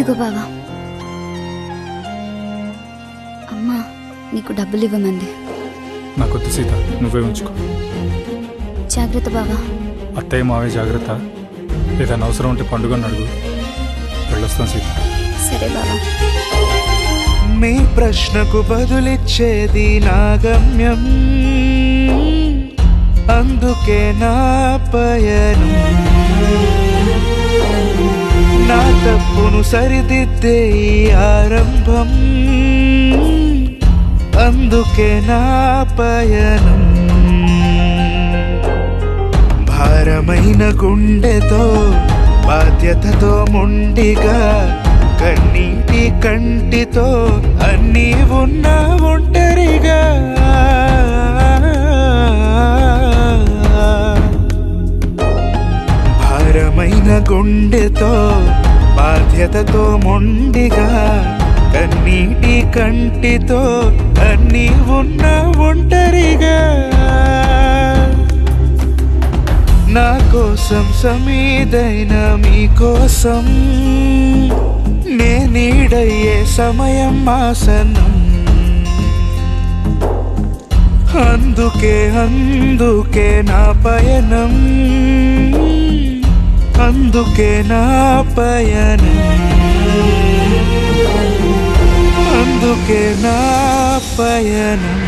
ఇదిగో బావా. అమ్మా నీకు డబ్బులు ఇవ్వమంది. వద్దు సీత నువ్వే ఉంచుకో. జాగ్రత్త బావా. అత్తయ్య మావే జాగ్రత్త. ఏదైనా అవసరం ఉంటే పండుగ అడుగు. వెళ్ళొస్తాం సీత. సరే బావా. మీ ప్రశ్నకు బదులిచ్చేది నాగమ్యం. అందుకే నా పయనం. నా తప్పును సరిదిద్దే ఈ ఆరంభం. అందుకే నా పయనం. భారమైన గుండెతో బాధ్యతతో మొండిగా కన్నీటి కంటితో అన్నీ ఉన్నా ఉంటే బలమైన గుండెతో బాధ్యతతో మొండిగా కన్నీటి కంటితో అన్నీ ఉన్న ఒంటరిగా. నా కోసం సమీదైన మీకోసం నేనీడయ్యే సమయం ఆసనం. అందుకే అందుకే నా పయనం. అందుకే నా పయనం అందుకే నా పయనం